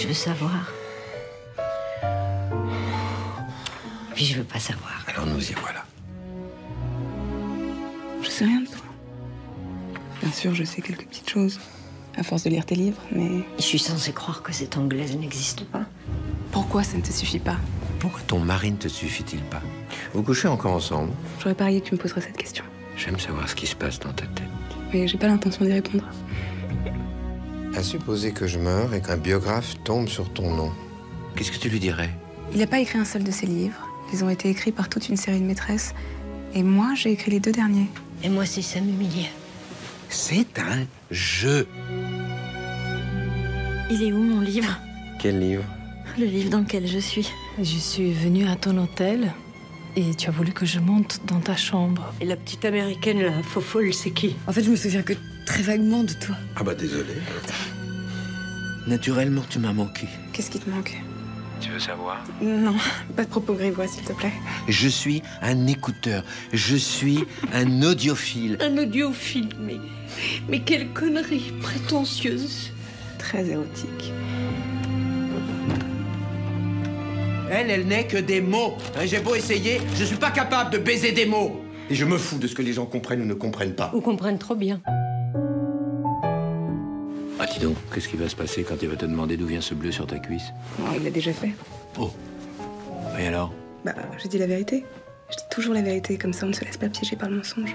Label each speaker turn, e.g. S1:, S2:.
S1: je veux savoir. Puis je veux pas savoir.
S2: Alors nous y voilà.
S3: Je sais rien de toi. Bien sûr, je sais quelques petites choses. À force de lire tes livres, mais
S1: Je suis censée croire que cette anglaise n'existe pas.
S3: pourquoi ça ne te suffit pas?
S2: Pourquoi ton mari ne te suffit-il pas? Vous couchez encore ensemble?
S3: J'aurais parié que tu me poserais cette question.
S2: J'aime savoir ce qui se passe dans ta tête.
S3: Mais j'ai pas l'intention d'y répondre.
S2: À supposer que je meure et qu'un biographe tombe sur ton nom. Qu'est-ce que tu lui dirais?
S3: Il n'a pas écrit un seul de ses livres. Ils ont été écrits par toute une série de maîtresses. Et moi, j'ai écrit les deux derniers.
S1: Et moi, c'est ça m'humilier.
S2: C'est un jeu.
S1: Il est où mon livre?
S2: Quel livre?
S1: Le livre dans lequel je suis.
S4: Je suis venue à ton hôtel et tu as voulu que je monte dans ta chambre.
S1: Et la petite américaine, là, faux folle, c'est qui?
S5: En fait, je me souviens que très vaguement de toi.
S2: Ah bah désolé. Naturellement, tu m'as manqué.
S3: Qu'est-ce qui te manque?
S2: Tu veux savoir?
S3: Non, pas de propos grivois, s'il te plaît.
S2: Je suis un écouteur. Je suis un audiophile.
S1: Un audiophile, mais. Mais quelle connerie prétentieuse.
S3: Très érotique.
S6: Elle, elle n'est que des mots. Hein, J'ai beau essayer, je suis pas capable de baiser des mots. Et je me fous de ce que les gens comprennent ou ne comprennent pas.
S1: Vous comprenez trop bien.
S2: Ah dis donc, qu'est-ce qui va se passer quand il va te demander d'où vient ce bleu sur ta cuisse?
S3: Non, il l'a déjà fait.
S2: Oh. Et alors?
S3: Bah, je dis la vérité. Je dis toujours la vérité, comme ça on ne se laisse pas piéger par le mensonge.